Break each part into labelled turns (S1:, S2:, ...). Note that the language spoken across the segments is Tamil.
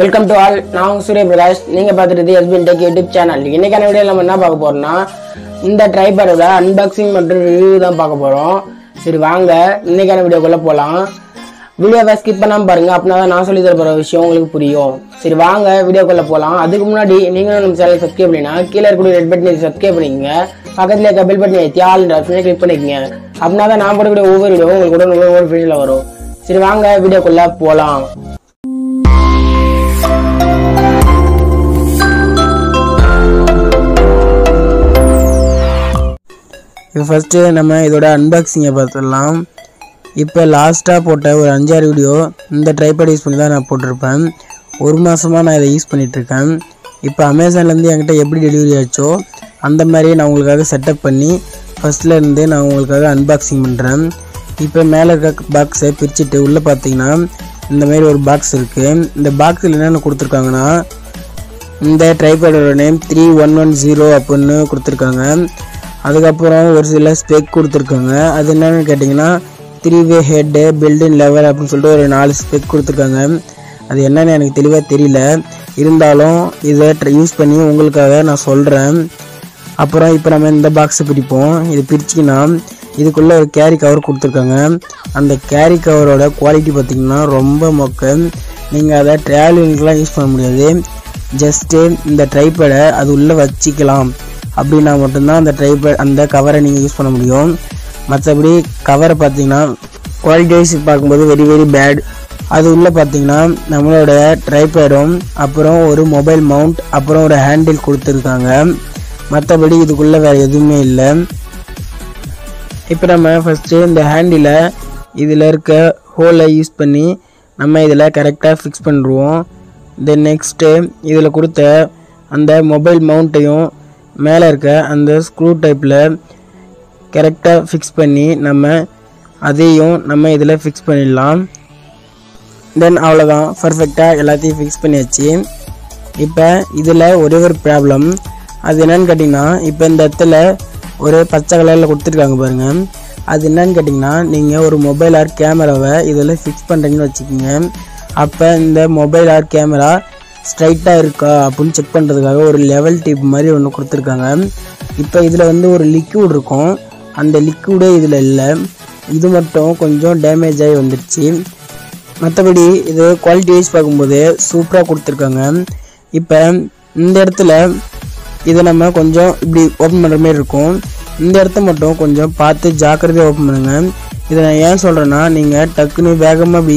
S1: வெல்கம் டு ஆல் நான் உங்க சூரிய பிரகாஷ். நீங்கள் பார்த்துட்டு எஸ்பின் டெக் யூடியூப் சேனல் இன்னைக்கான வீடியோ நம்ம என்ன பார்க்க போகிறோம்னா இந்த ட்ரைபரோட அன்பாக்சிங் மற்றும் ரிவ்யூ தான் பார்க்க போகிறோம் சரி வாங்க. இன்னைக்கான வீடியோக்குள்ளே போகலாம் வீடியோவை ஸ்கிப் பண்ணாமல் பாருங்கள் அப்படின்னா தான் நான் சொல்லி தர விஷயம் உங்களுக்கு புரியும். சரி வாங்க. வீடியோக்குள்ளே போகலாம் அதுக்கு முன்னாடி நீங்களும் நம்ம சேனல் சப்ஸ்கிரைப் பண்ணினா கீழே இருக்கக்கூடிய ரெட் பட்டன் சப்ஸ்கிரைப் பண்ணிக்கங்க. பக்கத்துல இருக்க பெல் பட்டன் ஏற்றி ஆல் ஆப்ஷனை கிளிக் பண்ணிக்கங்க. அப்படின்னா தான் நான் போடக்கூடிய ஒவ்வொரு வீடியோவும் உங்களுக்கு உடனே ஒவ்வொரு ஃபீல்டில் வரும். சரி வாங்க. வீடியோக்குள்ளே போகலாம் இப்போ ஃபஸ்ட்டு நம்ம இதோட அன்பாக்சிங்கை பார்த்துடலாம். இப்போ லாஸ்ட்டாக போட்ட ஒரு அஞ்சாறு வீடியோ இந்த ட்ரைபேட் யூஸ் பண்ணி தான் நான் போட்டிருப்பேன். ஒரு மாதமாக நான் இதை யூஸ் பண்ணிகிட்ருக்கேன் இப்போ அமேசான்லேருந்து என்கிட்ட எப்படி டெலிவரி ஆச்சோ அந்த மாதிரி நான் உங்களுக்காக செட்டப் பண்ணி ஃபஸ்ட்டில் நான் உங்களுக்காக அன்பாக்சிங் பண்ணுறேன் இப்போ மேலே இருக்க பாக்ஸை பிரிச்சுட்டு உள்ளே பார்த்தீங்கன்னா இந்த மாதிரி ஒரு பாக்ஸ் இருக்குது இந்த பாக்ஸில் என்னென்ன கொடுத்துருக்காங்கன்னா இந்த ட்ரைபேடோட name three one one zero அப்படின்னு கொடுத்துருக்காங்க. அதுக்கப்புறம் ஒரு சில ஸ்பெக் கொடுத்துருக்காங்க. அது என்னென்னு கேட்டிங்கன்னா three way head building level அப்படின்னு சொல்லிட்டு ஒரு நாலு ஸ்பெக் கொடுத்துருக்காங்க. அது என்னன்னு எனக்கு தெளிவாக தெரியல. இருந்தாலும் இதை யூஸ் பண்ணி உங்களுக்காக நான் சொல்கிறேன் அப்புறம் இப்போ நம்ம இந்த பாக்ஸை பிடிப்போம். இது பிரிச்சிங்கன்னா இதுக்குள்ளே ஒரு கேரி கவர் கொடுத்துருக்காங்க. அந்த கேரி கவரோட குவாலிட்டி பார்த்திங்கன்னா ரொம்ப மொக்க. நீங்கள் அதை ட்ராவலிங்க்கெலாம் யூஸ் பண்ண முடியாது. ஜஸ்ட்டு இந்த ட்ரைப்படை அது உள்ளே வச்சுக்கலாம். அப்படின்னா மட்டும்தான் அந்த ட்ரைபேட் அந்த கவரை நீங்கள் யூஸ் பண்ண முடியும். மற்றபடி கவரை பார்த்தீங்கன்னா குவாலிட்டி வைஸ் பார்க்கும்போது வெரி வெரி பேட் அது உள்ளே பார்த்தீங்கன்னா நம்மளோட ட்ரைபேடும் அப்புறம் ஒரு மொபைல் மவுண்ட் அப்புறம் ஒரு ஹேண்டில் கொடுத்துருக்காங்க. மற்றபடி இதுக்குள்ளே வேறு எதுவுமே இல்லை. இப்போ நம்ம ஃபஸ்ட்டு இந்த ஹேண்டிலை இதில் இருக்க ஹோலை யூஸ் பண்ணி நம்ம இதில் கரெக்டாக ஃபிக்ஸ் பண்ணுருவோம் தென் நெக்ஸ்ட்டு இதில் கொடுத்த அந்த மொபைல் மவுண்ட்டையும் மேலே இருக்க அந்த ஸ்க்ரூ டைப்பில் கரெக்டாக ஃபிக்ஸ் பண்ணி நம்ம அதையும் நம்ம இதில் ஃபிக்ஸ் பண்ணிடலாம். தென் அவ்வளோதான் பர்ஃபெக்டாக எல்லாத்தையும் ஃபிக்ஸ் பண்ணியாச்சு. இப்போ இதில் ஒரே ஒரு ப்ராப்ளம் அது என்னன்னு கேட்டிங்கன்னா இப்போ இந்த இடத்துல ஒரு பச்சை கலரில் கொடுத்துருக்காங்க பாருங்கள் அது என்னன்னு கேட்டிங்கன்னா நீங்கள் ஒரு மொபைல் ஆர் கேமராவை இதில் ஃபிக்ஸ் பண்ணுறீங்கன்னு வச்சுக்கோங்க. அப்போ இந்த மொபைல் ஆர் கேமரா ஸ்ட்ரைட்டாக இருக்கா அப்படின்னு செக் பண்ணுறதுக்காக ஒரு லெவல் டிப் மாதிரி ஒன்று கொடுத்துருக்காங்க. இப்போ இதில் வந்து ஒரு லிக்யூட் இருக்கும். அந்த லிக்யூடே இதில் இல்லை. இது மட்டும் கொஞ்சம் டேமேஜ் ஆகி வந்துடுச்சு. மற்றபடி இது குவாலிட்டி வைஸ் பார்க்கும்போது சூப்பராக கொடுத்துருக்காங்க. இப்போ இந்த இடத்துல இதை நம்ம கொஞ்சம் இப்படி ஓப்பன் பண்ணுற மாதிரி இருக்கும். இந்த இடத்த மட்டும் கொஞ்சம் பார்த்து ஜாக்கிரதையாக ஓப்பன் பண்ணுங்க. இதை நான் ஏன் சொல்கிறேன்னா நீங்கள் டக்குன்னு வேகமாக அப்படி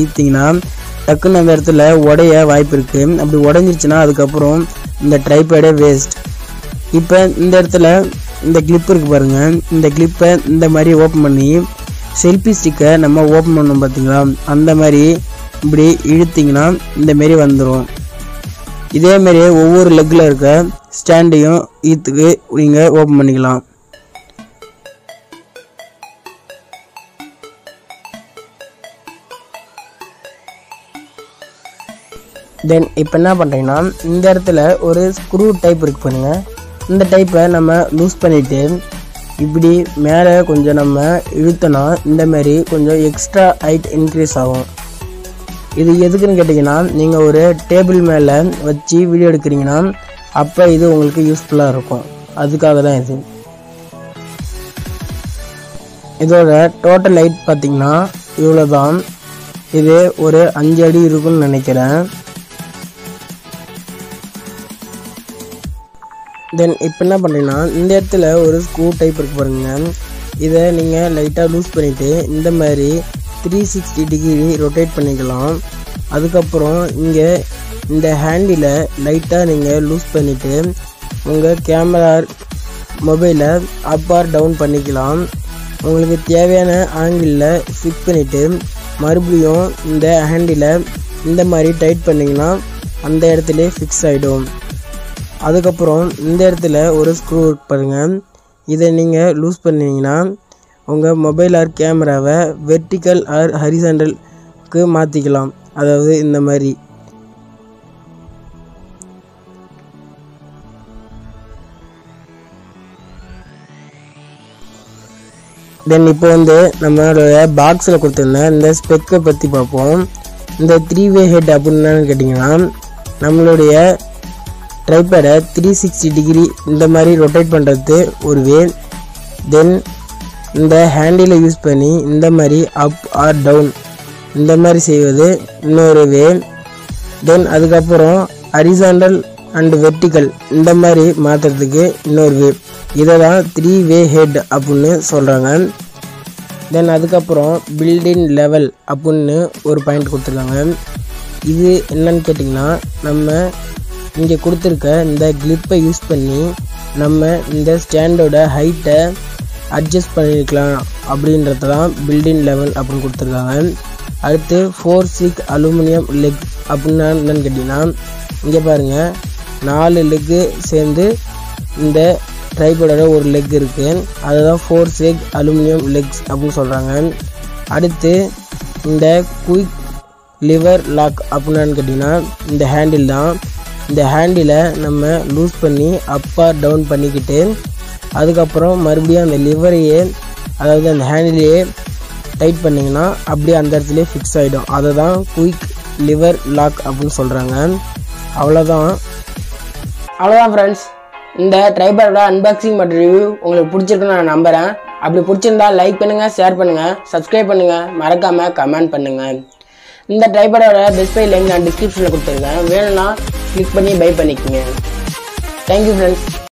S1: டக்குன்னு அந்த இடத்துல உடைய வாய்ப்பு இருக்குது அப்படி உடஞ்சிருச்சுன்னா அதுக்கப்புறம் இந்த ட்ரைபேடே வேஸ்ட் இப்போ இந்த இடத்துல இந்த கிளிப் இருக்குது பாருங்கள் இந்த கிளிப்பை இந்த மாதிரி ஓப்பன் பண்ணி செல்ஃபி ஸ்டிக்கை நம்ம ஓப்பன் பண்ணோம் பார்த்தீங்களா அந்த மாதிரி இப்படி இழுத்தீங்கன்னா இந்த மாரி வந்துடும் இதே ஒவ்வொரு லெக்கில் இருக்க ஸ்டாண்டையும் ஈத்துக்கு நீங்கள் ஓப்பன் பண்ணிக்கலாம். தென் இப்போ என்ன பண்ணுறீங்கன்னா இந்த இடத்துல ஒரு ஸ்க்ரூ டைப் இருக்கு பாருங்க இந்த டைப்பை நம்ம லூஸ் பண்ணிவிட்டு இப்படி மேலே கொஞ்சம் நம்ம இழுத்தோன்னா இந்தமாரி கொஞ்சம் எக்ஸ்ட்ரா ஹைட் இன்க்ரீஸ் ஆகும். இது எதுக்குன்னு கேட்டிங்கன்னா நீங்கள் ஒரு டேபிள் மேலே வச்சு வீடியோ எடுக்கிறீங்கன்னா அப்போ இது உங்களுக்கு யூஸ்ஃபுல்லாக இருக்கும். அதுக்காக தான் இது. இதோட டோட்டல் ஹைட் பார்த்திங்கன்னா இவ்வளோ தான் இது ஒரு அஞ்சு அடி இருக்குன்னு நினைக்கிறேன். தென் இப்போ என்ன பண்ணுறீங்கன்னா இந்த இடத்துல ஒரு ஸ்க்ரூ டைப் இருக்கு பாருங்க. இதை நீங்கள் லைட்டாக லூஸ் பண்ணிவிட்டு இந்த மாதிரி த்ரீ சிக்ஸ்டி டிகிரி ரொட்டேட் பண்ணிக்கலாம். அதுக்கப்புறம் இங்கே இந்த ஹேண்டில் லைட்டாக நீங்கள் லூஸ் பண்ணிவிட்டு உங்கள் கேமரா மொபைலை அப் ஆர் டவுன் பண்ணிக்கலாம். உங்களுக்கு தேவையான ஆங்கிளில் ஃபிக்ஸ் பண்ணிவிட்டு மறுபடியும் இந்த ஹேண்டில் இந்த மாதிரி டைட் பண்ணிங்கன்னா அந்த இடத்துல ஃபிக்ஸ் ஆகிடும் அதுக்கப்புறம் இந்த இடத்துல ஒரு ஸ்க்ரூ பாருங்கள் இதை நீங்கள் லூஸ் பண்ணிங்கன்னா உங்கள் மொபைல் ஆர் கேமராவை வெர்டிக்கல் ஆர் ஹரிசாண்டலுக்கு மாற்றிக்கலாம் அதாவது இந்த மாதிரி. தென் இப்போ வந்து நம்மளோட பாக்ஸில் கொடுத்துருந்த இந்த ஸ்பெக்கை பற்றி பார்ப்போம். இந்த த்ரீ வே ஹெட் அப்படின்னு என்னன்னு கேட்டிங்கன்னா நம்மளுடைய ட்ரைபேடை த்ரீ சிக்ஸ்டி டிகிரி இந்த மாதிரி ரொட்டேட் பண்ணுறது ஒரு வே தென் இந்த ஹேண்டிலை யூஸ் பண்ணி இந்த மாதிரி அப் ஆர் டவுன் இந்த மாதிரி செய்வது இன்னொரு வே தென் அதுக்கப்புறம் ஹரிசாண்டல் அண்ட் வெர்டிக்கல் இந்த மாதிரி மாற்றுறதுக்கு இன்னொரு வே இதை தான் த்ரீ வே ஹெட் அப்படின்னு சொல்கிறாங்க தென் அதுக்கப்புறம் பில்டின் லெவல் அப்படின்னு ஒரு பாயிண்ட் கொடுத்துருக்காங்க. இது என்னன்னு கேட்டிங்கன்னா நம்ம இங்கே கொடுத்துருக்க இந்த கிளிப்பை யூஸ் பண்ணி நம்ம இந்த ஸ்டாண்டோட ஹைட்டை அட்ஜஸ்ட் பண்ணியிருக்கலாம் அப்படின்றது தான் பில்டிங் லெவல் அப்படின்னு கொடுத்துருக்காங்க. அடுத்து ஃபோர் சிக் அலுமினியம் லெக் அப்படின்னா என்னன்னு கேட்டிங்கன்னா இங்கே பாருங்கள் நாலு லெக்கு சேர்ந்து இந்த ட்ரைபோடோட ஒரு லெக் இருக்குது அதுதான் ஃபோர் சிக் அலுமினியம் லெக்ஸ் அப்படின்னு சொல்கிறாங்க அடுத்து இந்த குயிக் லிவர் லாக் அப்படின்னான்னு கேட்டிங்கன்னா இந்த ஹேண்டில் தான். இந்த ஹேண்டிலை நம்ம லூஸ் பண்ணி அப்பார் டவுன் பண்ணிக்கிட்டு அதுக்கப்புறம் மறுபடியும் அந்த லிவரையே அதாவது அந்த ஹேண்டிலையே டைட் பண்ணிங்கன்னா அப்படியே அந்த இடத்துலையே ஃபிக்ஸ் ஆகிடும் அதை தான் குயிக் லிவர் லாக் அப்படின்னு சொல்கிறாங்க அவ்வளோதான்
S2: அவ்வளோதான் ஃப்ரெண்ட்ஸ் இந்த ட்ரைபரோட அன்பாக்சிங் மற்றும் ரிவ்யூ உங்களுக்கு பிடிச்சிருக்குன்னு நான் நம்புகிறேன் அப்படி பிடிச்சிருந்தா லைக் பண்ணுங்கள் ஷேர் பண்ணுங்கள் சப்ஸ்கிரைப் பண்ணுங்கள் மறக்காமல் கமெண்ட் பண்ணுங்கள் இந்த ட்ரைபரோட பெஸ்ட் பை லிங்க் நான் டிஸ்கிரிப்ஷனில் கொடுத்துருக்கேன். வேணும்னா கிளிக் பண்ணி பை பண்ணிக்கோங்க. Thank you friends